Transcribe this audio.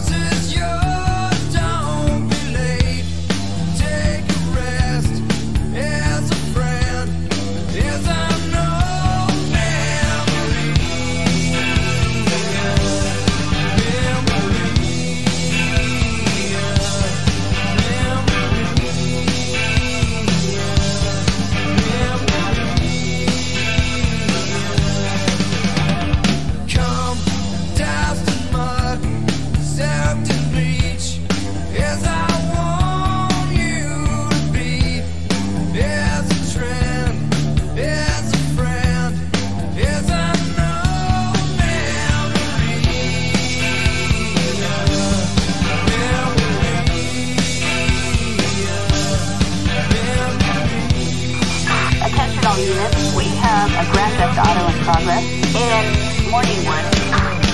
to Here we have a Grand Theft Auto in progress and Morning one.